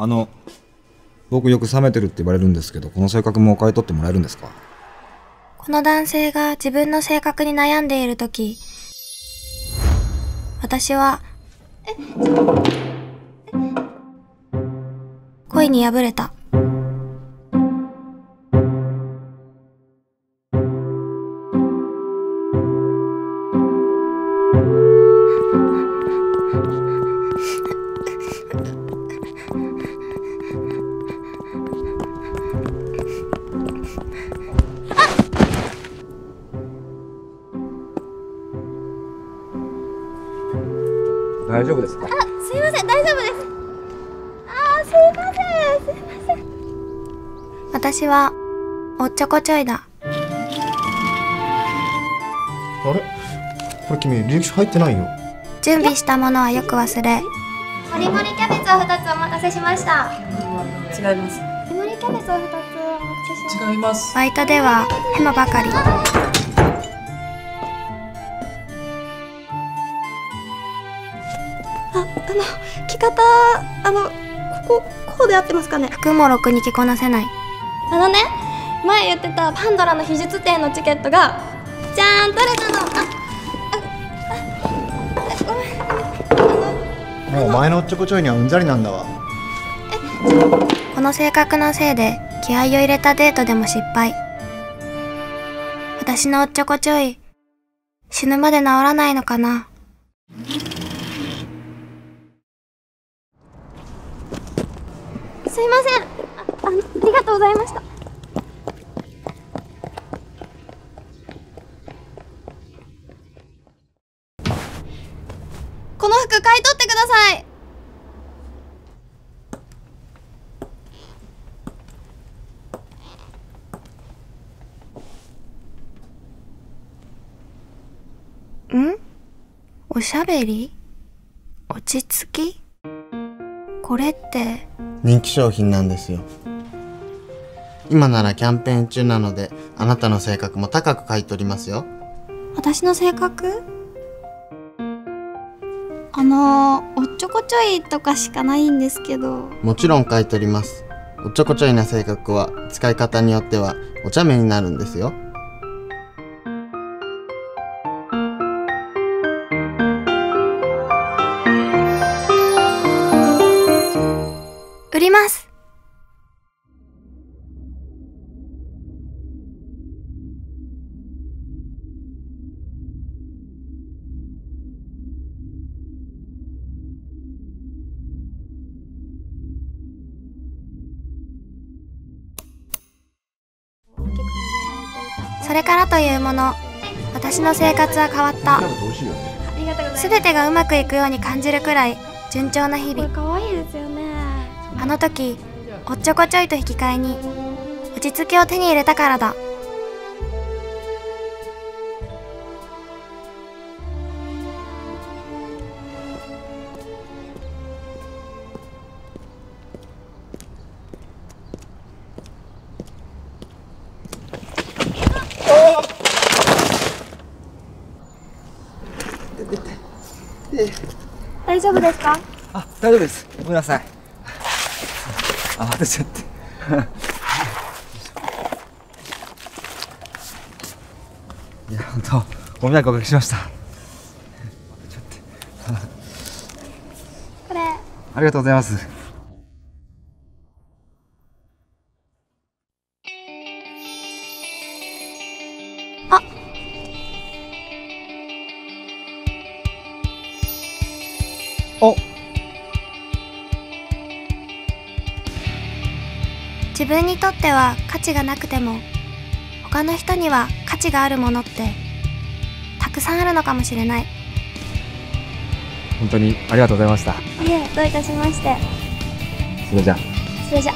あの僕よく冷めてるって言われるんですけどこの性格も変えとってもらえるんですか？この男性が自分の性格に悩んでいるとき、私は、恋に破れた。大丈夫ですか？すいません、大丈夫です。あー、すいません、すいません。私は、おっちょこちょいだ。あれ？これ君履歴書入ってないよ準備したものはよく忘れ、もりもりキャベツを2つお待たせしました違いますもりもりキャベツを2つお待たせしました違いますバイトではヘマばかり。の着方あのこここうで合ってますかね？服もろくに着こなせない。あのね前言ってたパンドラの秘術展のチケットがじゃーん取れたのあもう前のおっちょこちょいにはうんざりなんだわこの性格のせいで気合を入れたデートでも失敗。私のおっちょこちょい、死ぬまで治らないのかな。すいません。ああありがとうございました。この服買い取ってください。ん？おしゃべり？落ち着き？これって、人気商品なんですよ。今ならキャンペーン中なのであなたの性格も高く買い取りますよ。私の性格？あのおっちょこちょいとかしかないんですけど。もちろん買い取ります。おっちょこちょいな性格は使い方によってはお茶目になるんですよ売りますそれからというもの、私の生活は変わった。すべてがうまくいくように感じるくらい順調な日々。これ可愛いですよねあの時、おっちょこちょいと引き換えに、落ち着きを手に入れたからだ。大丈夫ですか？あ大丈夫です。ごめんなさい慌てちゃって。いや本当ご迷惑おかけしました。慌てちゃってこれ。ありがとうございます。あ。お自分にとっては価値がなくても、他の人には価値があるものって、たくさんあるのかもしれない。本当にありがとうございました。いえどういたしまして。それじゃあ。それじゃ